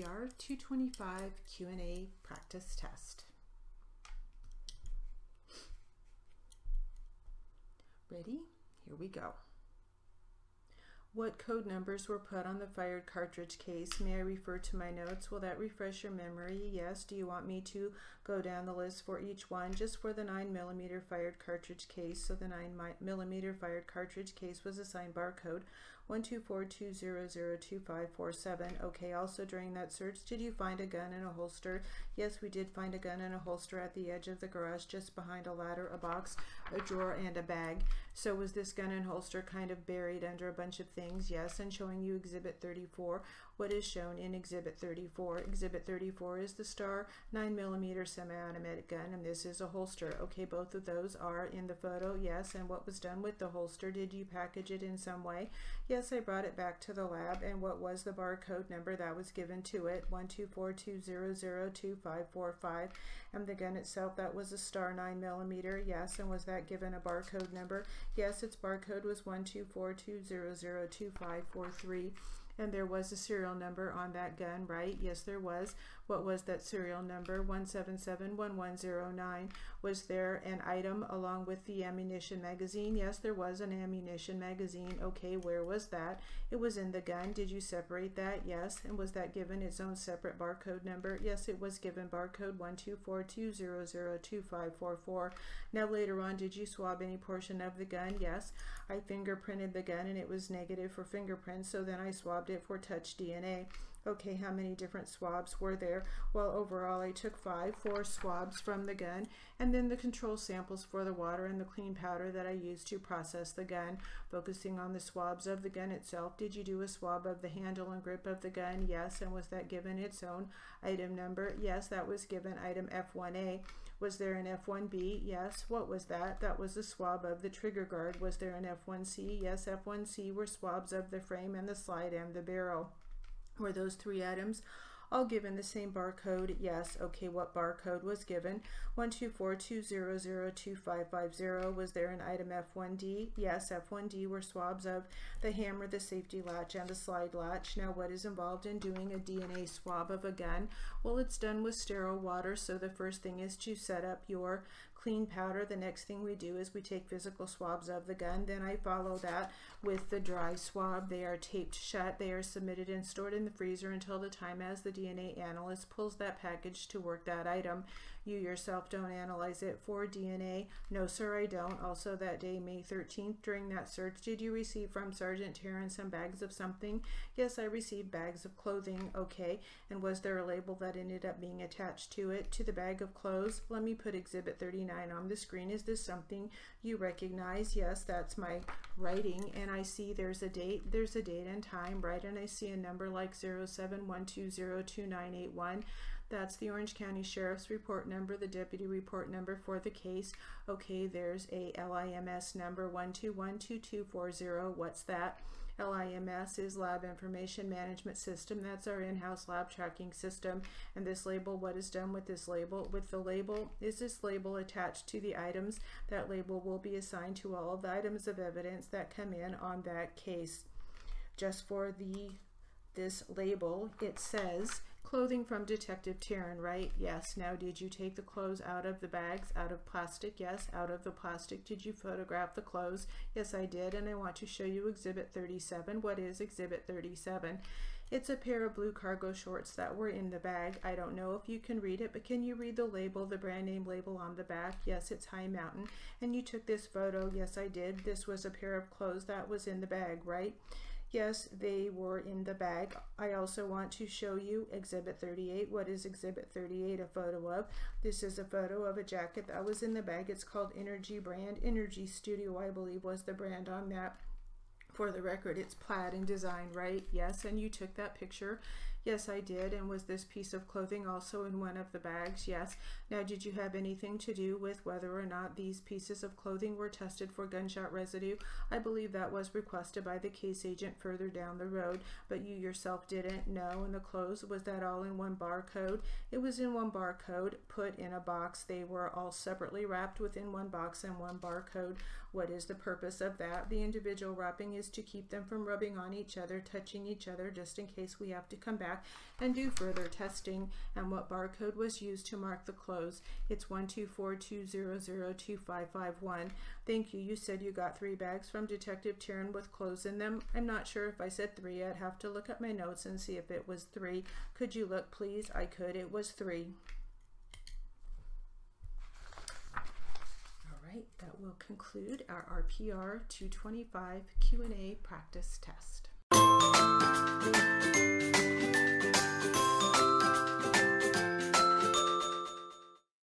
RPR 225 Q&A practice test. Ready? Here we go. What code numbers were put on the fired cartridge case? May I refer to my notes? Will that refresh your memory? Yes. Do you want me to go down the list for each one? Just for the 9 millimeter fired cartridge case. So the 9 millimeter fired cartridge case was assigned barcode 12420025547. Okay, also during that search, did you find a gun in a holster? Yes, we did find a gun in a holster at the edge of the garage just behind a ladder, a box, a drawer, and a bag. So was this gun and holster kind of buried under a bunch of things? Yes, and showing you Exhibit 34. What is shown in Exhibit 34? Exhibit 34 is the STAR 9mm semi-automatic gun, and this is a holster. Okay, both of those are in the photo, yes, and what was done with the holster? Did you package it in some way? Yes, I brought it back to the lab, and what was the barcode number that was given to it? 12420025545. And the gun itself, that was a star 9 millimeter. Yes, and was that given a barcode number? Yes, its barcode was 12420025543 and there was a serial number on that gun, right? Yes, there was. What was that serial number? 1771109. Was there an item along with the ammunition magazine? Yes, there was an ammunition magazine. Okay, where was that? It was in the gun. Did you separate that? Yes. And was that given its own separate barcode number? Yes, it was given barcode 12420025544. Now later on, did you swab any portion of the gun? Yes. I fingerprinted the gun and it was negative for fingerprints, so then I swabbed it for touch DNA. Okay, how many different swabs were there? Well, overall, I took five, four swabs from the gun, and then the control samples for the water and the clean powder that I used to process the gun. Focusing on the swabs of the gun itself, did you do a swab of the handle and grip of the gun? Yes, and was that given its own item number? Yes, that was given item F1A. Was there an F1B? Yes. What was that? That was a swab of the trigger guard. Was there an F1C? Yes, F1C were swabs of the frame and the slide and the barrel. Were those three items all given the same barcode? Yes. Okay, what barcode was given? 12420025550. Was there an item F1D? Yes, F1D were swabs of the hammer, the safety latch, and the slide latch. Now, what is involved in doing a DNA swab of a gun? Well, it's done with sterile water, so the first thing is to set up your clean powder. The next thing we do is we take physical swabs of the gun. Then I follow that with the dry swab. They are taped shut. They are submitted and stored in the freezer until the time as the DNA analyst pulls that package to work that item. You yourself don't analyze it for DNA. No, sir, I don't. Also that day, May 13th, during that search, did you receive from Sergeant Terran some bags of something? Yes, I received bags of clothing. Okay. And was there a label that ended up being attached to it, to the bag of clothes? Let me put Exhibit 39 on the screen. Is this something you recognize? Yes, that's my writing and I see there's a date. There's a date and time, right? And I see a number like 0712022981. That's the Orange County Sheriff's report number, the deputy report number for the case. Okay, there's a LIMS number 1212240. What's that? LIMS is Lab Information Management System. That's our in-house lab tracking system. And this label, what is done with this label? With the label, is this label attached to the items? That label will be assigned to all the items of evidence that come in on that case. Just for the this label, it says clothing from Detective Terran, right? Yes. Now, did you take the clothes out of the bags, out of plastic? Yes, out of the plastic. Did you photograph the clothes? Yes, I did. And I want to show you Exhibit 37. What is Exhibit 37? It's a pair of blue cargo shorts that were in the bag. I don't know if you can read it, but can you read the label, the brand name label on the back? Yes, it's High Mountain. And you took this photo. Yes, I did. This was a pair of clothes that was in the bag, right? Yes, they were in the bag. I also want to show you Exhibit 38. What is Exhibit 38 a photo of? This is a photo of a jacket that was in the bag. It's called Energy Brand. Energy Studio, I believe, was the brand on that for the record, it's plaid in design, right? Yes, and you took that picture. Yes, I did. And was this piece of clothing also in one of the bags? Yes. Now, did you have anything to do with whether or not these pieces of clothing were tested for gunshot residue? I believe that was requested by the case agent further down the road, but you yourself didn't know. And the clothes, was that all in one barcode? It was in one barcode, put in a box. They were all separately wrapped within one box and one barcode. What is the purpose of that? The individual wrapping is to keep them from rubbing on each other, touching each other, just in case we have to come back back and do further testing and what barcode was used to mark the clothes. It's 12420025551. Thank you. You said you got three bags from Detective Taryn with clothes in them. I'm not sure if I said three. I'd have to look at my notes and see if it was three. Could you look, please? I could. It was three. All right, that will conclude our RPR 225 Q&A practice test.